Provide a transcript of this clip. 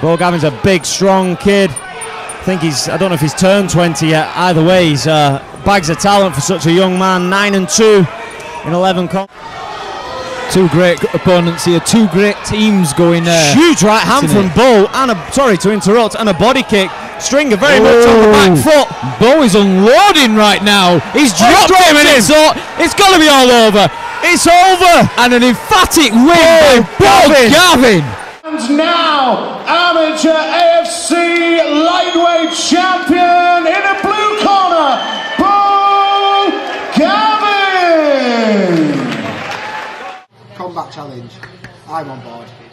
Bo Gavin's a big, strong kid. I think he's, I don't know if he's turned 20 yet. Either way, he's uh, bags of talent for such a young man. 9 and 2 in 11 com- Two great opponents here, two great teams going there. Huge right hand Isn't from it? Bull, and a, sorry to interrupt, and a body kick. Stringer very much on the back foot. Bo is unloading right now. He's dropped, dropped him, and him. it's all, it's got to be all over. It's over! And an emphatic win by Bo Gavin. Gavin. And now, amateur AFC lightweight champion in a blue corner, Bo Gavin. Combat challenge. I'm on board.